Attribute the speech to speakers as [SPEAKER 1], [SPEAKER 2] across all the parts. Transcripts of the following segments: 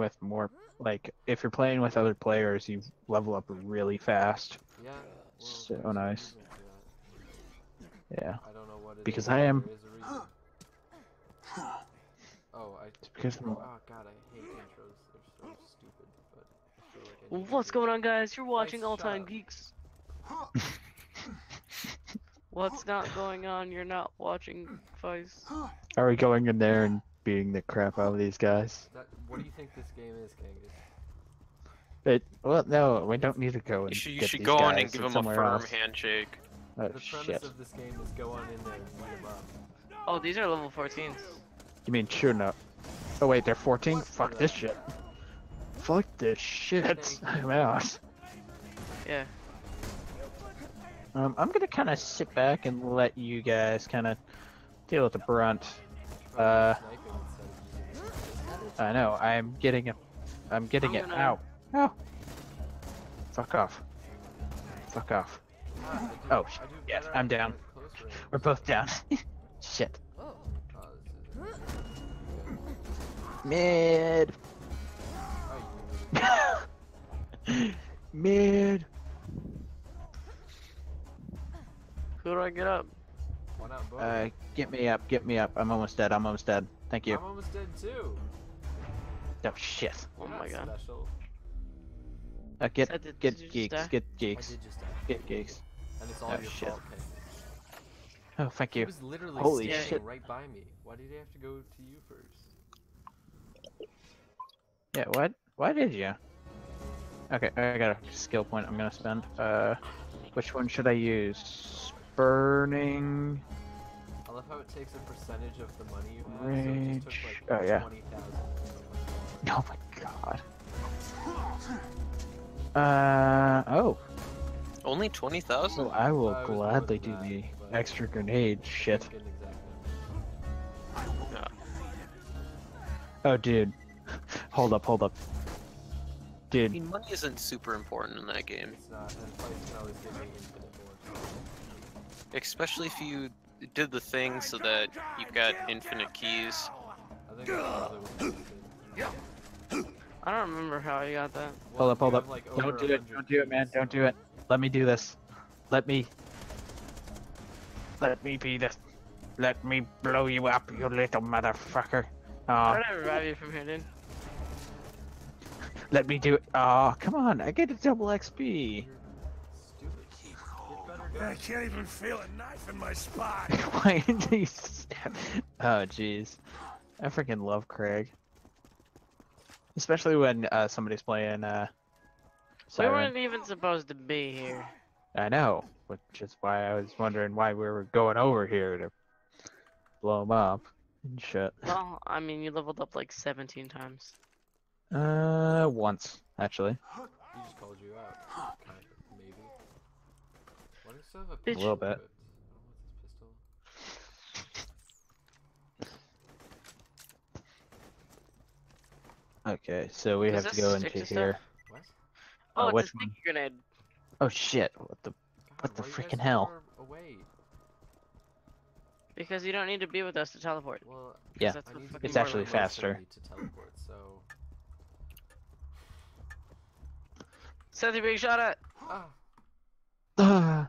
[SPEAKER 1] with more, like, if you're playing with other players, you level up really fast.
[SPEAKER 2] Yeah. Well,
[SPEAKER 1] So nice.
[SPEAKER 2] reason for that.
[SPEAKER 1] Yeah.
[SPEAKER 2] I don't know what it
[SPEAKER 1] Because
[SPEAKER 2] is,
[SPEAKER 1] I am-
[SPEAKER 2] there is a reason. Oh, I.
[SPEAKER 1] It's because
[SPEAKER 2] oh
[SPEAKER 1] I'm- ah,
[SPEAKER 2] god, I hate intros. They're so stupid. But I feel like I
[SPEAKER 3] What's going on, guys? You're watching
[SPEAKER 2] shut
[SPEAKER 3] All Time
[SPEAKER 2] up.
[SPEAKER 3] Geeks. What's not going on? You're not watching Fice.
[SPEAKER 1] Are we going in there and beating the crap out of these guys?
[SPEAKER 2] That, what do you think this game is, Kangas?
[SPEAKER 1] It, well, no, we don't need to go and
[SPEAKER 4] You should, you
[SPEAKER 1] get
[SPEAKER 4] should
[SPEAKER 1] these
[SPEAKER 4] go on and give
[SPEAKER 1] it's
[SPEAKER 4] him a firm
[SPEAKER 1] else.
[SPEAKER 4] handshake.
[SPEAKER 1] Oh,
[SPEAKER 2] the premise
[SPEAKER 1] shit.
[SPEAKER 2] of this game is go on in there and beat him up.
[SPEAKER 3] Oh, these are level 14s.
[SPEAKER 1] You mean shooting up? Oh wait, they're 14? Fuck this shit. Fuck this shit. I'm out.
[SPEAKER 3] Yeah.
[SPEAKER 1] Um, I'm gonna kind of sit back and let you guys kind of deal with the brunt. Uh, I know. I'm getting it. I'm getting
[SPEAKER 3] I'm
[SPEAKER 1] it.
[SPEAKER 3] gonna-
[SPEAKER 1] Ow. Ow. Fuck off. Fuck off.
[SPEAKER 2] Ah, do-
[SPEAKER 1] Oh,
[SPEAKER 2] I do
[SPEAKER 1] yes, I'm down.
[SPEAKER 2] like, close range.
[SPEAKER 1] We're both down. shit.
[SPEAKER 2] Oh, this
[SPEAKER 1] Mid.
[SPEAKER 2] Oh,
[SPEAKER 1] Mid.
[SPEAKER 3] Who do I get up?
[SPEAKER 2] Why not both?
[SPEAKER 1] Uh, get me up. Get me up. I'm almost dead. I'm almost dead. Thank you.
[SPEAKER 2] I'm almost dead too.
[SPEAKER 1] Oh shit.
[SPEAKER 3] Oh my god.
[SPEAKER 2] Special.
[SPEAKER 1] Uh, get
[SPEAKER 3] Said that-
[SPEAKER 1] get
[SPEAKER 3] did you just
[SPEAKER 1] geeks.
[SPEAKER 3] die?
[SPEAKER 1] Get
[SPEAKER 2] I
[SPEAKER 1] geeks.
[SPEAKER 2] did just die.
[SPEAKER 1] Get geeks.
[SPEAKER 2] And it's all
[SPEAKER 1] Oh,
[SPEAKER 2] your
[SPEAKER 1] shit.
[SPEAKER 2] fault, Kangas.
[SPEAKER 1] Oh, thank
[SPEAKER 2] He
[SPEAKER 1] you.
[SPEAKER 2] was literally
[SPEAKER 1] Holy
[SPEAKER 2] standing
[SPEAKER 1] shit.
[SPEAKER 2] right by me. Why did he have to go to you first?
[SPEAKER 1] Yeah. What? Why did you? Okay, I got a skill point. I'm gonna spend. Uh, which one should I use? Burning.
[SPEAKER 2] I love how it takes a percentage of the money you have.
[SPEAKER 1] Rage.
[SPEAKER 2] So it just took
[SPEAKER 1] Oh,
[SPEAKER 2] like
[SPEAKER 1] yeah.
[SPEAKER 2] 20,000.
[SPEAKER 1] Oh my god. Uh oh.
[SPEAKER 4] Only 20,000?
[SPEAKER 1] So I will
[SPEAKER 2] I
[SPEAKER 1] gladly do
[SPEAKER 2] that,
[SPEAKER 1] the extra grenade shit.
[SPEAKER 2] Didn't exact number.
[SPEAKER 1] Oh dude. hold up, hold up.
[SPEAKER 4] I
[SPEAKER 1] Dude,
[SPEAKER 4] mean, money isn't super important in that game.
[SPEAKER 2] Not, and Fight can always give me infinite more.
[SPEAKER 4] Especially if you did the thing so that you've got infinite keys.
[SPEAKER 2] I think that's another one.
[SPEAKER 3] I don't remember how I got that.
[SPEAKER 1] hold up, hold up.
[SPEAKER 2] have, like,
[SPEAKER 1] Don't do it, don't do it, man,
[SPEAKER 2] keys,
[SPEAKER 1] don't do it. Let me do this. Let me. Let me be this. Let me blow you up, you little motherfucker.
[SPEAKER 3] How
[SPEAKER 1] Oh,
[SPEAKER 3] did I ah. revive you from here, dude?
[SPEAKER 1] let me do it. Oh, come on, I get a double XP.
[SPEAKER 2] Stupid. Get better
[SPEAKER 5] I can't even feel a knife in my spine.
[SPEAKER 1] Why did he stab? Oh, jeez. I freaking love Craig. Especially when uh, somebody's playing. Uh,
[SPEAKER 3] We weren't even supposed to be here.
[SPEAKER 1] I know, which is why I was wondering why we were going over here to blow him up and shit.
[SPEAKER 3] Well, I mean, you leveled up like 17 times.
[SPEAKER 1] Uh, once actually.
[SPEAKER 2] He just called you out. Kind of, maybe. Why do you still have a
[SPEAKER 3] Bitch.
[SPEAKER 2] pistol
[SPEAKER 1] A little bit.
[SPEAKER 2] equipped? I don't want this pistol.
[SPEAKER 1] Okay, so we
[SPEAKER 3] Does
[SPEAKER 1] have to go into
[SPEAKER 3] to
[SPEAKER 1] here.
[SPEAKER 2] What?
[SPEAKER 3] Oh,
[SPEAKER 1] Uh,
[SPEAKER 3] it's
[SPEAKER 1] which
[SPEAKER 3] a sticky
[SPEAKER 1] one?
[SPEAKER 3] grenade.
[SPEAKER 1] Oh shit! What the?
[SPEAKER 2] God,
[SPEAKER 1] What the
[SPEAKER 2] why you guys
[SPEAKER 1] freaking hell?
[SPEAKER 2] Away?
[SPEAKER 3] Because you don't need to be with us to teleport.
[SPEAKER 2] Well,
[SPEAKER 1] Yeah,
[SPEAKER 3] that's
[SPEAKER 2] I
[SPEAKER 3] what
[SPEAKER 2] need to
[SPEAKER 3] fucking
[SPEAKER 2] be
[SPEAKER 1] It's actually
[SPEAKER 2] where I'm most
[SPEAKER 1] faster.
[SPEAKER 2] ready To teleport, so.
[SPEAKER 3] Seth, you're being shot at!
[SPEAKER 2] Ah,
[SPEAKER 1] Ah,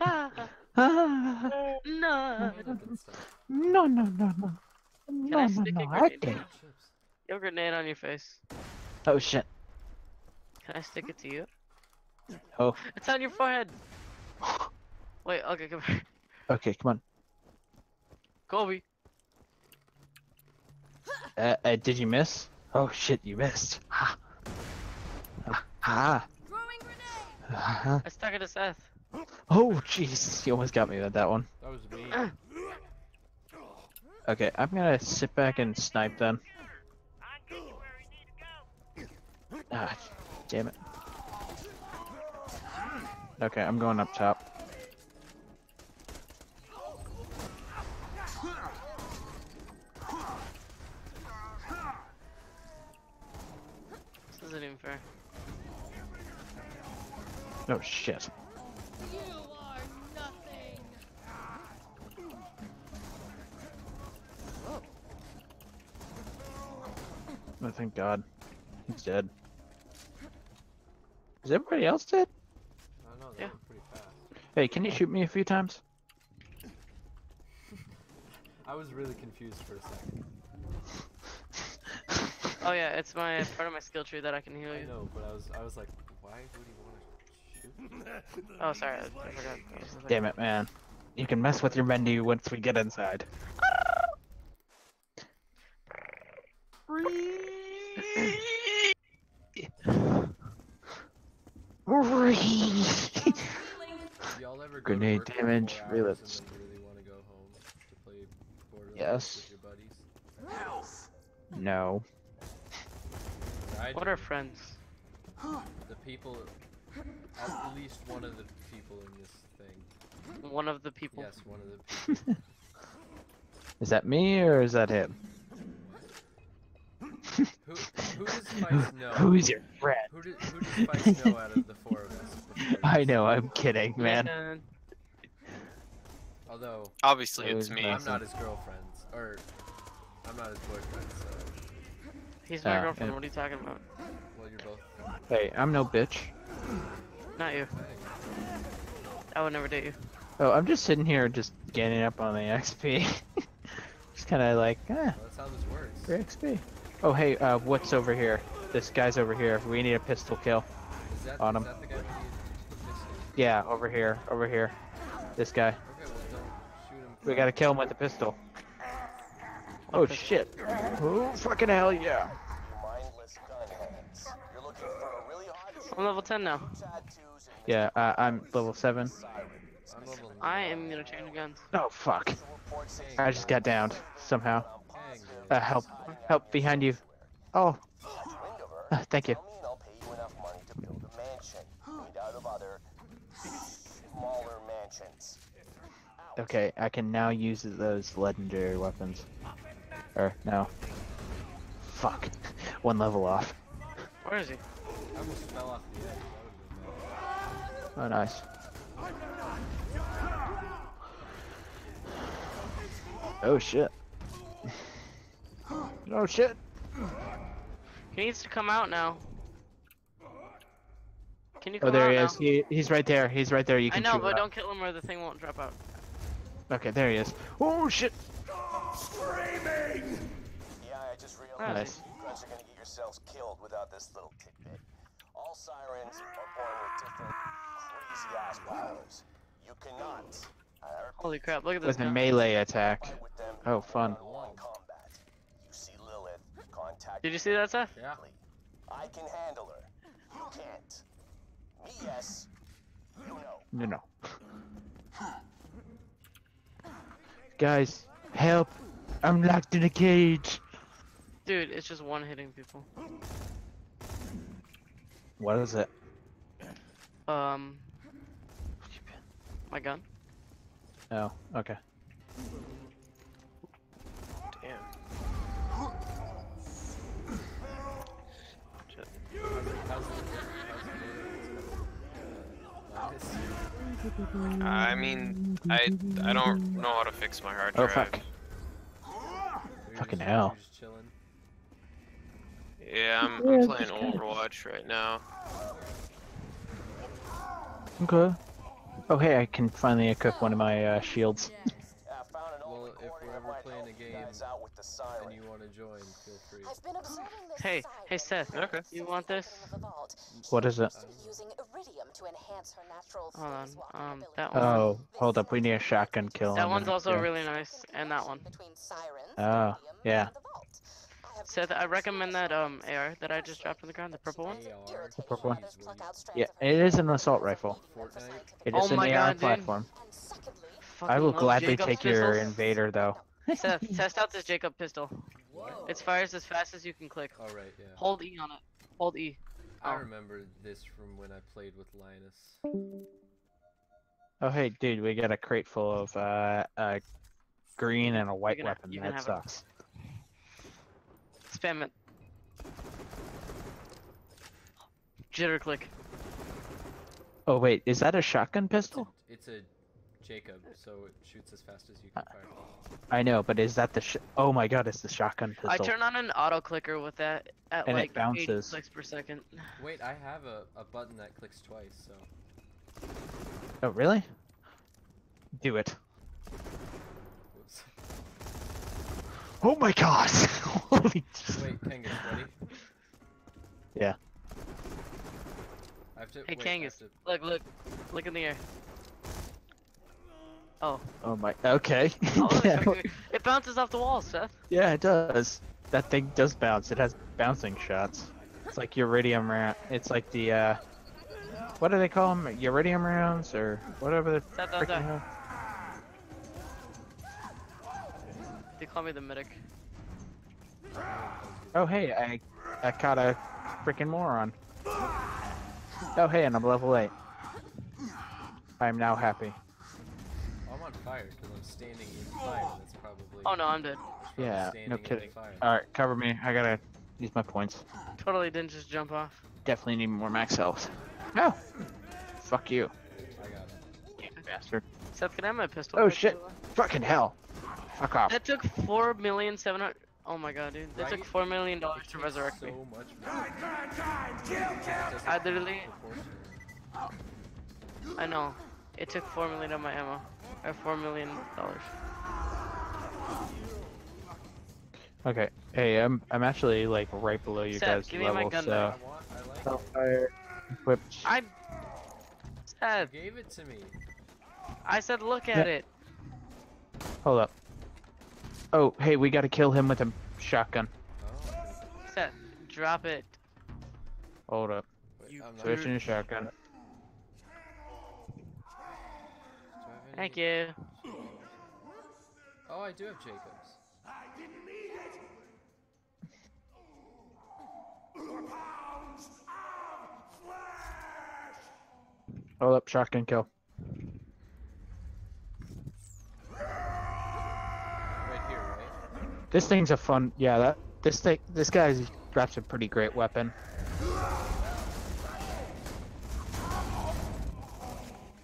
[SPEAKER 3] Ah,
[SPEAKER 1] ah,
[SPEAKER 3] no!
[SPEAKER 2] I did that stuff.
[SPEAKER 1] no, no, no, no.
[SPEAKER 3] Can
[SPEAKER 1] No,
[SPEAKER 3] I
[SPEAKER 1] no,
[SPEAKER 3] stick a
[SPEAKER 1] no, I
[SPEAKER 3] grenade?
[SPEAKER 1] Did.
[SPEAKER 2] Chips.
[SPEAKER 3] You have a grenade on your face.
[SPEAKER 1] Oh shit.
[SPEAKER 3] Can I stick it to you?
[SPEAKER 1] Oh,
[SPEAKER 3] It's on your forehead! Wait, okay, come here.
[SPEAKER 1] okay, come on.
[SPEAKER 3] Kobe.
[SPEAKER 1] Uh, uh, did you miss? Oh shit, you missed. Ha. Ah, Ha. Ha.
[SPEAKER 3] I stuck it to Seth.
[SPEAKER 1] Oh jeez, you almost got me with that one.
[SPEAKER 2] That was me.
[SPEAKER 1] Okay, I'm gonna sit back and snipe then. Ah, damn it. Okay, I'm going up top.
[SPEAKER 3] This isn't even fair.
[SPEAKER 1] Oh shit.
[SPEAKER 6] You are nothing.
[SPEAKER 1] Oh, thank God. He's dead. Is everybody else dead?
[SPEAKER 2] I don't know, they
[SPEAKER 3] Yeah.
[SPEAKER 2] were pretty fast.
[SPEAKER 1] Hey, can you shoot me a few times?
[SPEAKER 2] I was really confused for a second.
[SPEAKER 3] Oh yeah, it's my part of my skill tree that I can heal
[SPEAKER 2] I
[SPEAKER 3] you.
[SPEAKER 2] know, but I was I was like, why would he want to shoot? me?
[SPEAKER 3] Oh sorry, I, I forgot. that was the thing.
[SPEAKER 1] Damn it, man. You can mess with your menu once we get inside.
[SPEAKER 2] Y'all ever go to
[SPEAKER 1] Grenade
[SPEAKER 2] work for
[SPEAKER 1] damage,
[SPEAKER 2] four
[SPEAKER 1] reload.
[SPEAKER 2] hours and then really want to go home to play
[SPEAKER 1] Yes.
[SPEAKER 2] with your buddies?
[SPEAKER 1] no.
[SPEAKER 3] What are friends?
[SPEAKER 2] the people? At least one of the people in this thing.
[SPEAKER 3] One of the people.
[SPEAKER 2] Yes, one of the people.
[SPEAKER 1] Is that me or is that him?
[SPEAKER 2] Who who does Spice know?
[SPEAKER 1] Who's your friend?
[SPEAKER 2] Who, did, who does Spice know out of the four of us?
[SPEAKER 1] I know, I'm kidding, man.
[SPEAKER 3] Man,
[SPEAKER 2] Although
[SPEAKER 4] Obviously, it's me.
[SPEAKER 1] that?
[SPEAKER 2] I'm not his girlfriend, or I'm not his boyfriend, so
[SPEAKER 3] he's my
[SPEAKER 1] Uh,
[SPEAKER 3] girlfriend.
[SPEAKER 1] and-
[SPEAKER 3] What are you talking about?
[SPEAKER 2] well, you're both.
[SPEAKER 1] Hey, I'm no bitch.
[SPEAKER 3] Not you.
[SPEAKER 2] Hey,
[SPEAKER 3] I would never date you.
[SPEAKER 1] Oh, I'm just sitting here just getting up on the XP. just kind of like, eh,
[SPEAKER 2] well, that's how this works.
[SPEAKER 1] for XP. Oh, hey, uh, what's over here? This guy's over here. We need a pistol kill.
[SPEAKER 2] Is that,
[SPEAKER 1] On
[SPEAKER 2] is
[SPEAKER 1] him.
[SPEAKER 2] that the guy we need missing?
[SPEAKER 1] Yeah, over here, over here. This guy.
[SPEAKER 2] Okay, well don't shoot him.
[SPEAKER 1] We gotta kill him with the pistol. Oh shit. Oh fucking hell yeah.
[SPEAKER 5] Mindless gunheads. You're looking for a really hot
[SPEAKER 3] I'm level 10 now.
[SPEAKER 1] Yeah, uh, I'm level 7.
[SPEAKER 2] I'm level
[SPEAKER 3] I am gonna change guns.
[SPEAKER 1] Oh fuck. I just got downed somehow. Uh, help. Help behind you. Oh, uh, thank you.
[SPEAKER 5] Tell me and I'll pay you enough money to build a mansion made out of other smaller mansions.
[SPEAKER 1] Okay, I can now use those legendary weapons. Or, no. Fuck. One level off.
[SPEAKER 3] Where is he?
[SPEAKER 2] I almost fell off the edge. That would've been bad.
[SPEAKER 1] Oh, nice. Oh shit. Oh shit.
[SPEAKER 3] He needs to come out now. Can you oh, come
[SPEAKER 1] Oh, there
[SPEAKER 3] out
[SPEAKER 1] he
[SPEAKER 3] now?
[SPEAKER 1] is. He, he's right there. He's right there. You can.
[SPEAKER 3] I know,
[SPEAKER 1] shoot
[SPEAKER 3] but don't kill him or the thing won't drop out.
[SPEAKER 1] Okay, there he is. Oh shit.
[SPEAKER 5] Screaming! Yeah, I just realized
[SPEAKER 1] Nice.
[SPEAKER 5] you guys are gonna get yourselves killed without this little tidbit. All sirens are born with different crazy ass powers. You cannot. I
[SPEAKER 3] Holy crap, look at this
[SPEAKER 1] With a melee attack.
[SPEAKER 5] fight with them
[SPEAKER 1] Oh, fun.
[SPEAKER 5] one-on-one combat. You see Lilith, contact
[SPEAKER 3] Did you see that, Seth?
[SPEAKER 2] Yeah.
[SPEAKER 5] I can handle her. You can't. Me, yes. You know.
[SPEAKER 1] No, no. Guys, help! I'm locked in a cage.
[SPEAKER 3] Dude, it's just one hitting people.
[SPEAKER 1] What is it?
[SPEAKER 3] Um, my gun.
[SPEAKER 1] Oh, okay.
[SPEAKER 4] Damn.
[SPEAKER 2] How's the, how's the Linus?
[SPEAKER 4] I mean, I I don't know how to fix my hard drive.
[SPEAKER 1] Oh
[SPEAKER 4] drive.
[SPEAKER 1] fuck.
[SPEAKER 2] You're
[SPEAKER 1] Fucking
[SPEAKER 2] just-
[SPEAKER 1] hell.
[SPEAKER 2] You're just chilling.
[SPEAKER 4] Yeah, I'm, I'm
[SPEAKER 1] it's
[SPEAKER 4] playing
[SPEAKER 1] kinda-
[SPEAKER 4] Overwatch right now.
[SPEAKER 1] Okay. Oh hey, I can finally equip one of my uh, shields.
[SPEAKER 5] Yeah, I found an old
[SPEAKER 2] Well, if
[SPEAKER 5] recording
[SPEAKER 2] we're
[SPEAKER 5] that
[SPEAKER 2] ever
[SPEAKER 5] might
[SPEAKER 2] playing
[SPEAKER 5] help
[SPEAKER 2] a game
[SPEAKER 5] out with the
[SPEAKER 2] And you want to join, feel free.
[SPEAKER 7] I've been this
[SPEAKER 3] Hey, hey, Seth.
[SPEAKER 4] Okay.
[SPEAKER 3] You want this?
[SPEAKER 7] of the vault.
[SPEAKER 1] What is it?
[SPEAKER 7] She seems to be using Eridium to enhance her natural
[SPEAKER 3] Hold on, um, that one.
[SPEAKER 1] Oh, hold up. We need a shotgun kill.
[SPEAKER 3] That one's also
[SPEAKER 1] Yeah.
[SPEAKER 3] really nice, and that one.
[SPEAKER 7] Between sirens,
[SPEAKER 1] Oh, yeah.
[SPEAKER 7] and. I
[SPEAKER 3] Seth, I recommend that um AR that I just dropped on the ground, the purple one.
[SPEAKER 7] It's
[SPEAKER 2] AR.
[SPEAKER 1] The purple one?
[SPEAKER 7] others pluck out strands
[SPEAKER 1] Yeah, it is an assault rifle.
[SPEAKER 7] needing them for
[SPEAKER 2] Fortnite?
[SPEAKER 7] scientific
[SPEAKER 3] Oh
[SPEAKER 1] an
[SPEAKER 3] my
[SPEAKER 1] AR
[SPEAKER 3] God,
[SPEAKER 1] platform.
[SPEAKER 7] And
[SPEAKER 1] I will gladly
[SPEAKER 3] Jacob's
[SPEAKER 1] take your invader though.
[SPEAKER 3] Seth, test out this Jacob pistol. It fires as fast as you can click.
[SPEAKER 2] All right, yeah.
[SPEAKER 3] Hold E on it. Hold E.
[SPEAKER 2] I
[SPEAKER 3] oh.
[SPEAKER 2] remember this from when I played with Linus.
[SPEAKER 1] Oh hey, dude, we got a crate full of uh, uh, green and a white
[SPEAKER 3] can ha-
[SPEAKER 1] weapon. That
[SPEAKER 3] have it.
[SPEAKER 1] sucks.
[SPEAKER 3] Spam it. Jitter click.
[SPEAKER 1] Oh wait, is that a shotgun
[SPEAKER 2] It's a,
[SPEAKER 1] pistol?
[SPEAKER 2] it's a Jacob, so it shoots as fast as you can fire.
[SPEAKER 1] I know, but is that the sh- Oh my god, it's the shotgun pistol.
[SPEAKER 3] I turn on an auto clicker with that at
[SPEAKER 1] And it
[SPEAKER 3] like eight
[SPEAKER 1] bounces.
[SPEAKER 3] clicks per second.
[SPEAKER 2] Wait, I have a, a button that clicks twice, so.
[SPEAKER 1] Oh, really? Do it.
[SPEAKER 2] Whoops.
[SPEAKER 1] Oh my god! Holy
[SPEAKER 2] Wait, Kangas, ready?
[SPEAKER 1] Yeah.
[SPEAKER 2] I have to.
[SPEAKER 3] Hey,
[SPEAKER 2] wait, I have
[SPEAKER 3] Kangas,
[SPEAKER 2] to-
[SPEAKER 3] look, look, look in the air. Oh,
[SPEAKER 1] Oh my. Okay.
[SPEAKER 3] oh
[SPEAKER 1] yeah,
[SPEAKER 3] it- bounces off the wall, Seth.
[SPEAKER 1] yeah, it does. That thing does bounce. It has bouncing shots. It's like Eridium round. It's like the uh, what do they call them? Eridium rounds or whatever the
[SPEAKER 3] Seth. They call me the medic.
[SPEAKER 1] Oh hey, I I caught a freaking moron. Oh hey, and I'm level eight. I'm now happy.
[SPEAKER 2] I'm on fire because I'm standing in fire. That's probably.
[SPEAKER 3] Oh no, I'm dead.
[SPEAKER 1] Yeah, no kidding. All right, cover me. I gotta use my points.
[SPEAKER 3] Totally didn't just jump off.
[SPEAKER 1] Definitely need more max health. No. Fuck you,
[SPEAKER 2] I got it.
[SPEAKER 1] you bastard.
[SPEAKER 3] Seth, can I have my pistol?
[SPEAKER 1] Oh shit.
[SPEAKER 3] by the way?
[SPEAKER 1] Fucking hell. Fuck off.
[SPEAKER 3] That took four million seven hundred. Oh my god, dude. That took four million dollars to
[SPEAKER 2] takes
[SPEAKER 3] resurrect
[SPEAKER 2] so
[SPEAKER 3] me.
[SPEAKER 2] much money. Doesn't
[SPEAKER 3] I literally- I know. It took four million of my ammo. Or four million dollars.
[SPEAKER 1] Okay. Hey, I'm I'm actually like right below you
[SPEAKER 3] Seth,
[SPEAKER 1] guys
[SPEAKER 3] give me my
[SPEAKER 1] level,
[SPEAKER 3] gun
[SPEAKER 1] so
[SPEAKER 2] I want. I like. it.
[SPEAKER 1] Hellfire equipped.
[SPEAKER 3] I. Seth,
[SPEAKER 2] You gave it to me.
[SPEAKER 3] I said look
[SPEAKER 1] Yeah.
[SPEAKER 3] at it.
[SPEAKER 1] Hold up. Oh, hey, we gotta kill him with a shotgun.
[SPEAKER 2] Oh.
[SPEAKER 3] Seth, drop it.
[SPEAKER 1] Hold up.
[SPEAKER 3] You
[SPEAKER 1] Switching to shotgun.
[SPEAKER 2] Do I have
[SPEAKER 3] Thank you.
[SPEAKER 2] Oh, I do have Jacobs.
[SPEAKER 1] Hold up, shotgun kill.
[SPEAKER 2] Right here, right?
[SPEAKER 1] This thing's a fun. Yeah, that this thing. This guy's got a pretty great weapon.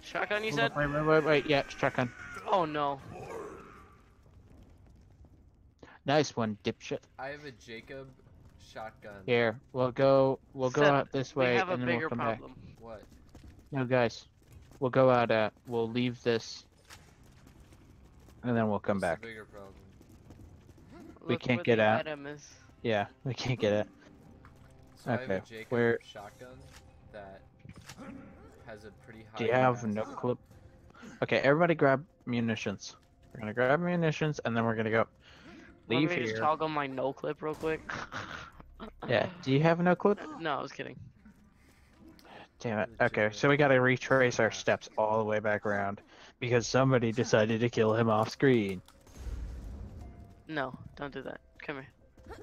[SPEAKER 3] Shotgun, you said?
[SPEAKER 1] Wait, wait, wait, wait. Yeah, shotgun.
[SPEAKER 3] Oh no.
[SPEAKER 1] Nice one, dipshit.
[SPEAKER 2] I have a Jacob shotgun.
[SPEAKER 1] Here, we'll go. We'll go
[SPEAKER 3] Seth,
[SPEAKER 1] out this
[SPEAKER 3] We
[SPEAKER 1] way,
[SPEAKER 3] have a
[SPEAKER 1] and then we'll come
[SPEAKER 3] problem.
[SPEAKER 2] What?
[SPEAKER 1] No, guys, we'll go out. Uh, we'll leave this, and then we'll come
[SPEAKER 2] What's
[SPEAKER 1] back.
[SPEAKER 2] bigger problem.
[SPEAKER 1] We
[SPEAKER 3] Look
[SPEAKER 1] can't get out. Yeah, we can't get it.
[SPEAKER 2] So I have a
[SPEAKER 1] Okay,
[SPEAKER 2] Jacob
[SPEAKER 1] where-
[SPEAKER 2] shotgun that has a pretty high.
[SPEAKER 1] Do you have no clip? Okay, everybody grab munitions. We're gonna grab munitions, and then we're gonna go.
[SPEAKER 3] Leave Let
[SPEAKER 1] Leave
[SPEAKER 3] me just toggle my no clip real quick.
[SPEAKER 1] Yeah. Do you have no clip?
[SPEAKER 3] No, I was kidding.
[SPEAKER 1] Damn it. Okay, so we gotta retrace our steps all the way back around because somebody decided to kill him off screen.
[SPEAKER 3] No, don't do that. Come here.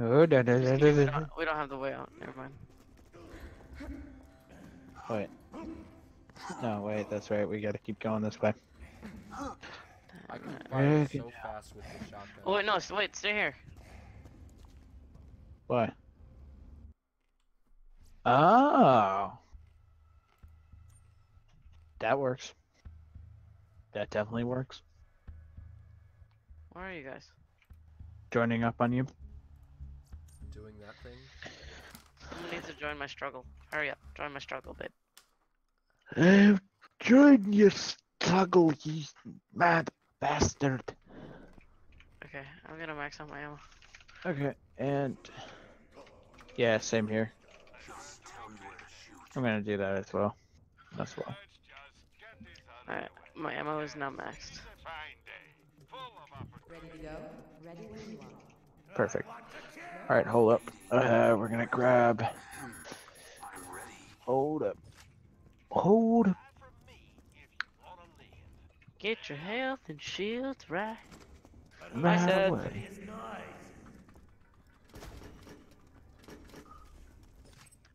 [SPEAKER 1] Oh, da, da, da,
[SPEAKER 3] Just
[SPEAKER 1] da,
[SPEAKER 3] kidding, we, don't, we don't have the way out. Never mind.
[SPEAKER 1] Wait. No, wait. That's right. We gotta keep going this way.
[SPEAKER 2] I can fire
[SPEAKER 1] Okay.
[SPEAKER 2] so fast with the shotgun.
[SPEAKER 3] Oh wait, no, wait, stay here.
[SPEAKER 1] Why? Oh. That works. That definitely works.
[SPEAKER 3] Where are you guys?
[SPEAKER 1] Joining up on you.
[SPEAKER 2] Doing that thing.
[SPEAKER 3] Someone needs to join my struggle. Hurry up, join my struggle, babe.
[SPEAKER 1] Join your struggle, you mad bastard.
[SPEAKER 3] Okay, I'm gonna max out my ammo.
[SPEAKER 1] Okay, and yeah, same here. I'm gonna do that as well. As well.
[SPEAKER 3] Alright, my ammo is now maxed.
[SPEAKER 8] Ready to go? Ready when you are.
[SPEAKER 1] Perfect. All right, hold up. Uh, we're gonna grab. Hold up. Hold.
[SPEAKER 3] Get your health and shields right.
[SPEAKER 1] my
[SPEAKER 3] said-
[SPEAKER 1] way.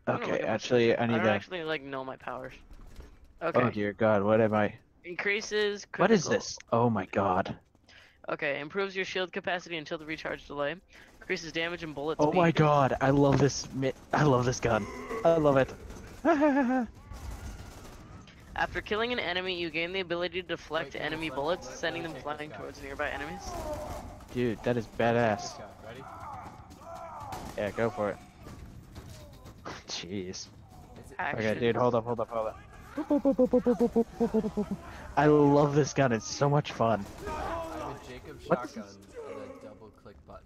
[SPEAKER 3] I'm gonna look
[SPEAKER 1] Okay,
[SPEAKER 3] my
[SPEAKER 1] actually, I
[SPEAKER 3] I
[SPEAKER 1] need
[SPEAKER 3] don't
[SPEAKER 1] to.
[SPEAKER 3] actually like know my powers. Okay.
[SPEAKER 1] Oh dear God, what am I?
[SPEAKER 3] Increases.
[SPEAKER 1] What is this? Oh my God.
[SPEAKER 3] Okay, improves your shield capacity until the recharge delay. Increases damage and bullet
[SPEAKER 1] Oh
[SPEAKER 3] speed.
[SPEAKER 1] my God, I love this. Mi- I love this gun. I love it.
[SPEAKER 3] After killing an enemy, you gain the ability to deflect
[SPEAKER 2] Wait,
[SPEAKER 3] enemy
[SPEAKER 2] let-
[SPEAKER 3] bullets,
[SPEAKER 2] let-
[SPEAKER 3] sending
[SPEAKER 2] let
[SPEAKER 3] them
[SPEAKER 2] me take this
[SPEAKER 3] flying towards nearby enemies.
[SPEAKER 1] Dude, that is badass.
[SPEAKER 2] ready?
[SPEAKER 1] Yeah, go for it. Jeez.
[SPEAKER 2] It-
[SPEAKER 3] Action.
[SPEAKER 1] Okay, dude, hold up, hold up, hold up. I love this gun. It's so much fun.
[SPEAKER 2] I have a Jacob
[SPEAKER 1] What's
[SPEAKER 2] shotgun and a double click button.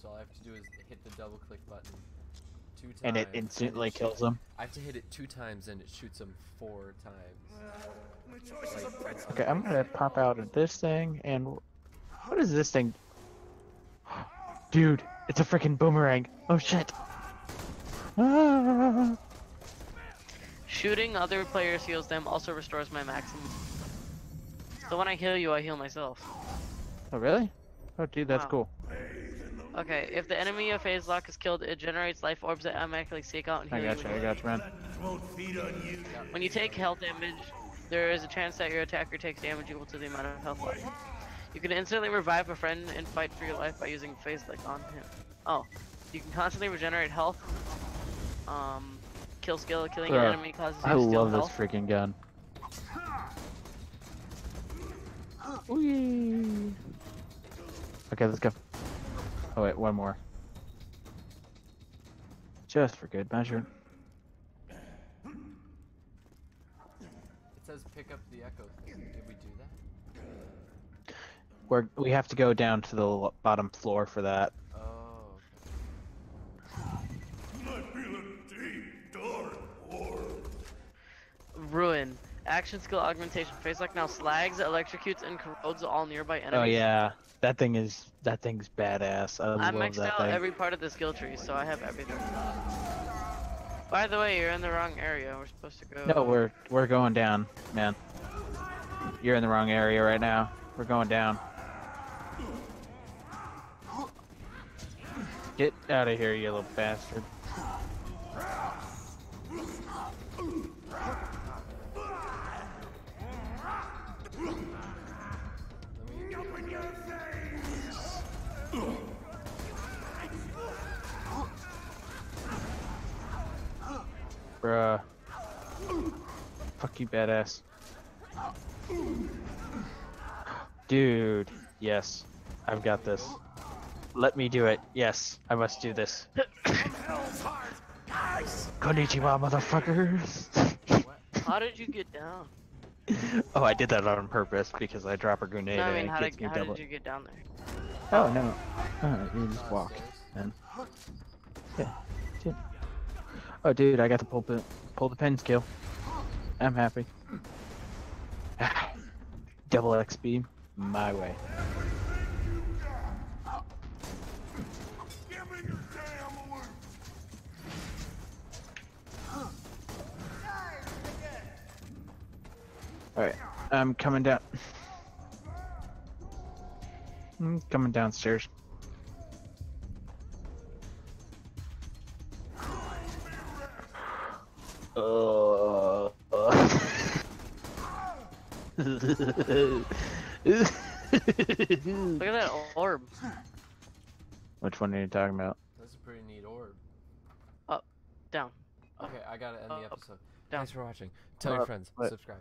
[SPEAKER 2] So all I have to do is hit the double click button two times.
[SPEAKER 1] And it
[SPEAKER 2] and
[SPEAKER 1] instantly kills them.
[SPEAKER 2] I have to hit it two times and it shoots them four times. Like,
[SPEAKER 1] Okay, I'm gonna pop out of this thing and what is this thing? Dude, it's a freaking boomerang. Oh shit. Ah.
[SPEAKER 3] Shooting other players heals them, also restores my maximum. So when I heal you, I heal myself.
[SPEAKER 1] Oh really? Oh dude, that's
[SPEAKER 3] Wow.
[SPEAKER 1] cool.
[SPEAKER 3] Okay, if the enemy of phase lock is killed, it generates life orbs that automatically seek out and
[SPEAKER 1] I
[SPEAKER 3] heal
[SPEAKER 1] got
[SPEAKER 3] you.
[SPEAKER 1] you, I got you, man.
[SPEAKER 3] When you take health damage, there is a chance that your attacker takes damage equal to the amount of health left. You can instantly revive a friend and fight for your life by using phase lock on him. Oh, you can constantly regenerate health. Um, kill skill, killing an enemy causes you
[SPEAKER 1] I
[SPEAKER 3] to steal
[SPEAKER 1] love this
[SPEAKER 3] health.
[SPEAKER 1] freaking gun. Whee. Okay, let's go. Oh wait, one more. Just for good measure.
[SPEAKER 2] It says pick up the echo thing. Did we do that?
[SPEAKER 1] We're we have to go down to the bottom floor for that.
[SPEAKER 2] Oh.
[SPEAKER 3] Ruin. Action skill augmentation. Phase lock now slags, electrocutes, and corrodes all nearby oh, enemies.
[SPEAKER 1] Oh yeah, that thing is that thing's badass. I,
[SPEAKER 3] I maxed out
[SPEAKER 1] thing.
[SPEAKER 3] every part of the skill tree, so I have everything. By the way, you're in the wrong area. We're supposed to go.
[SPEAKER 1] No, we're we're going down, man. You're in the wrong area right now. We're going down. Get out of here, you little bastard. Bruh. Fuck you, badass. Dude, yes. I've got this. Let me do it. Yes, I must do this. Konnichiwa, motherfuckers!
[SPEAKER 3] How did you get down?
[SPEAKER 1] oh, I did that on purpose because I drop a grenade
[SPEAKER 3] No, I
[SPEAKER 1] and it
[SPEAKER 3] how
[SPEAKER 1] gets
[SPEAKER 3] did
[SPEAKER 1] me
[SPEAKER 3] how
[SPEAKER 1] double.
[SPEAKER 3] did you get down there?
[SPEAKER 1] Oh no. Oh, you just walk.
[SPEAKER 2] Downstairs?
[SPEAKER 1] Man. Yeah. Oh, dude, I got to pull the pull the pin skill. I'm happy. Double XP, my way. All right, I'm coming down. I'm coming downstairs.
[SPEAKER 3] Look at that orb.
[SPEAKER 1] Which one are you talking about?
[SPEAKER 2] That's a pretty neat orb.
[SPEAKER 3] Up, down.
[SPEAKER 2] Okay, I gotta end the episode.
[SPEAKER 3] down.
[SPEAKER 2] Thanks for watching. Tell your friends.
[SPEAKER 1] what?
[SPEAKER 2] Subscribe.